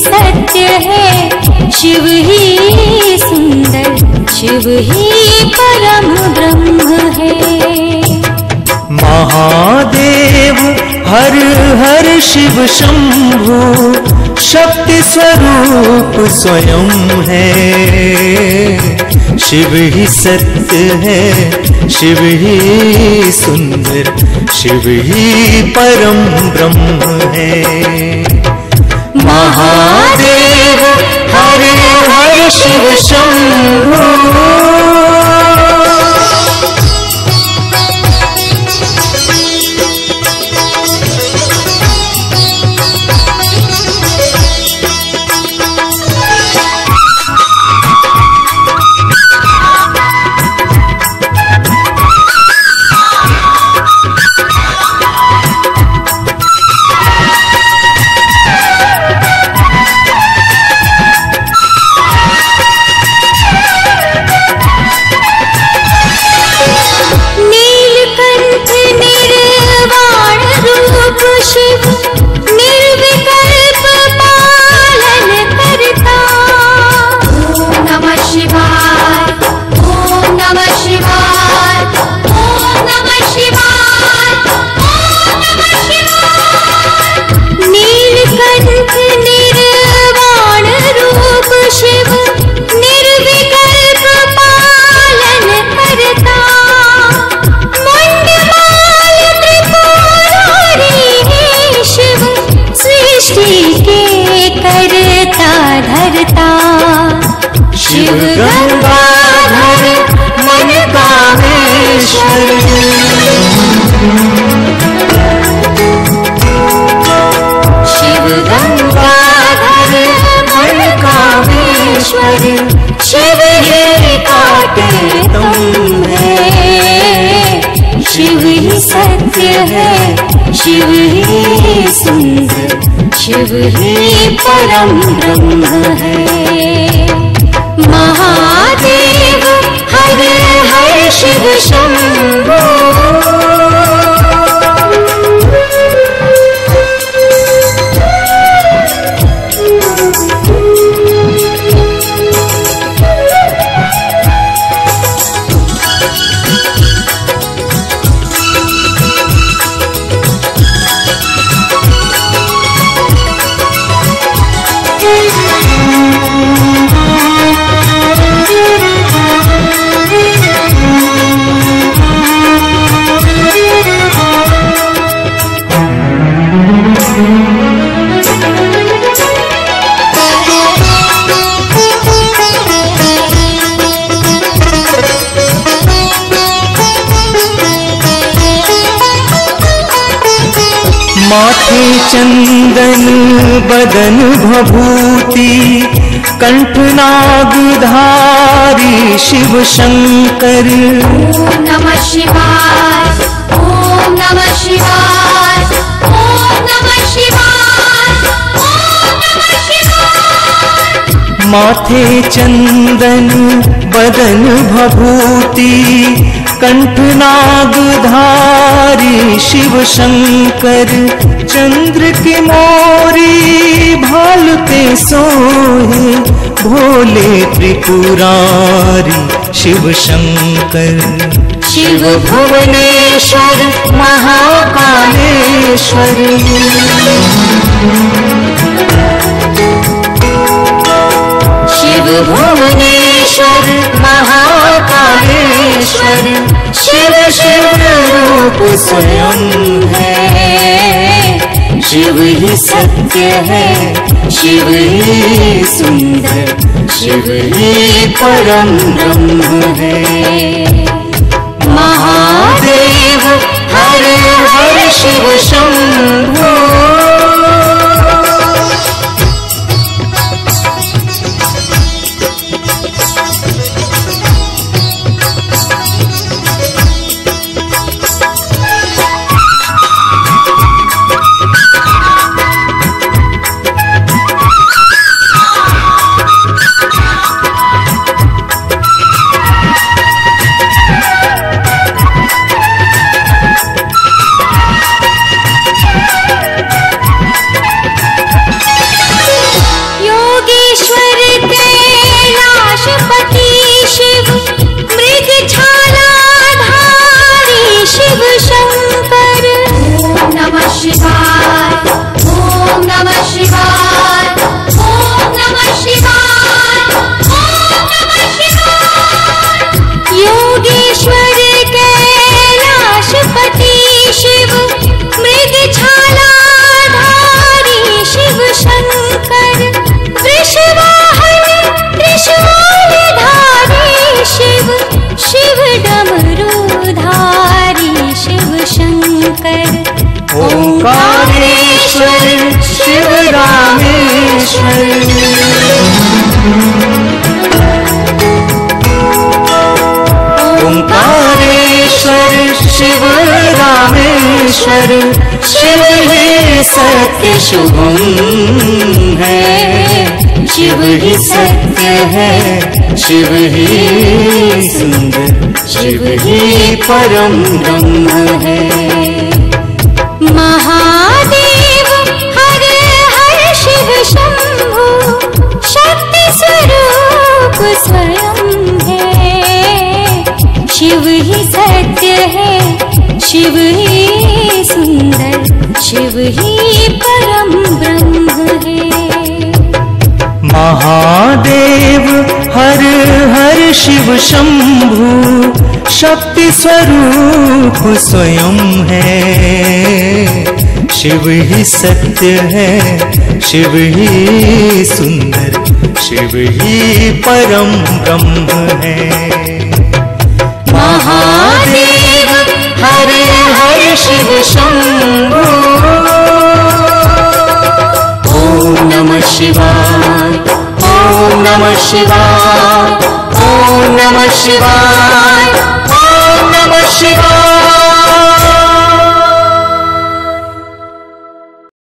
सत्य है, शिव ही सुंदर, शिव ही परम ब्रह्म है। महादेव, हर हर शिव शंभु, शक्ति स्वरूप स्वयं है। शिव ही सत्य है, शिव ही सुंदर, शिव ही परम ब्रह्म है। महादेव हर हर शिव सत्य है, शिव ही सुंदर, शिव ही परम ब्रह्म है। महादेव, हर हर शिव शंभो। माथे चन्दन बदन भभूति कण्ठनागधारी शिव शङ्कर नमः शिवाय माथे चन्दन बदन भभूति कंठ नागधारी शिव शंकर चंद्र के मोरी भाल पे सोहे, भोले त्रिपुरारी शिव शंकर शिव भुवनेश्वर महाकालेश्वर। शिव भुवनेश्वर महाकालेश्वर, शिव शिव रूप स्वयं है। शिव ही सत्य है, शिव ही सुंदर, शिव ही परम ब्रह्म है। महादेव, हर हर शिव शंभो। ओंकारेश्वर शिव रामेश्वर। ओंकारेश्वर, शिव रामेश्वर, शिव ही सत्य शुभम है। शिव ही सत्य है, शिव ही सुंदर, शिव ही परम ब्रह्म है। शिव ही सत्य है, शिव ही सुंदर, शिव ही परम ब्रह्म है। महादेव, हर हर शिव शंभु शक्ति स्वरूप स्वयं है। शिव ही सत्य है, शिव ही सुंदर, शिव ही परम ब्रह्म है। महादेव, हरे हर शिव शंभु। ॐ नमः शिवाय ॐ नमः शिवाय ॐ नमः शिवाय। 希望。